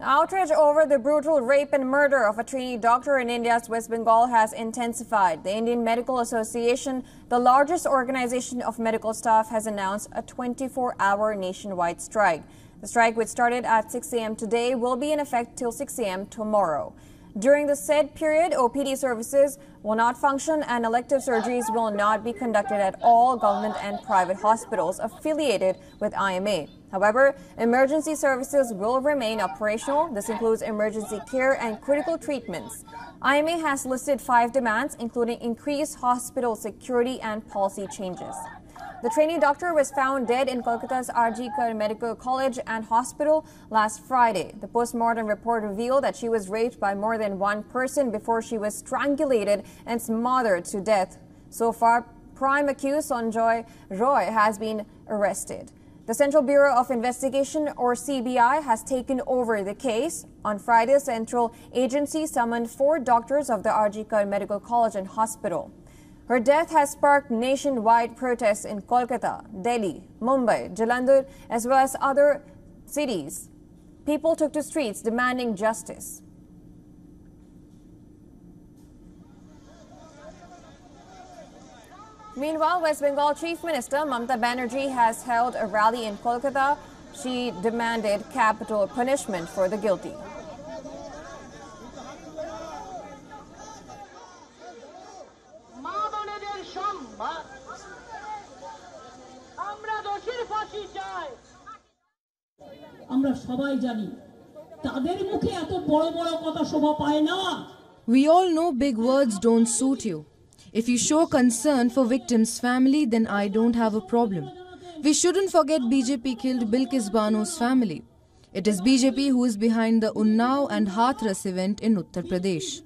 Outrage over the brutal rape and murder of a trainee doctor in India's West Bengal has intensified. The Indian Medical Association, the largest organization of medical staff, has announced a 24-hour nationwide strike. The strike, which started at 6 a.m. today, will be in effect till 6 a.m. tomorrow. During the said period, OPD services will not function and elective surgeries will not be conducted at all government and private hospitals affiliated with IMA. However, emergency services will remain operational. This includes emergency care and critical treatments. IMA has listed five demands, including increased hospital security and policy changes. The trainee doctor was found dead in Kolkata's RG Medical College and Hospital last Friday. The postmortem report revealed that she was raped by more than one person before she was strangulated and smothered to death. So far, prime accused Sanjoy Roy has been arrested. The Central Bureau of Investigation, or CBI, has taken over the case. On Friday, Central Agency summoned four doctors of the Kar Medical College and Hospital. Her death has sparked nationwide protests in Kolkata, Delhi, Mumbai, Jalandhar, as well as other cities. People took to streets demanding justice. Meanwhile, West Bengal Chief Minister Mamata Banerjee has held a rally in Kolkata. She demanded capital punishment for the guilty. We all know big words don't suit you. If you show concern for victims' family, then I don't have a problem. We shouldn't forget BJP killed Bilkis Bano's family. It is BJP who is behind the Unnao and Hathras event in Uttar Pradesh.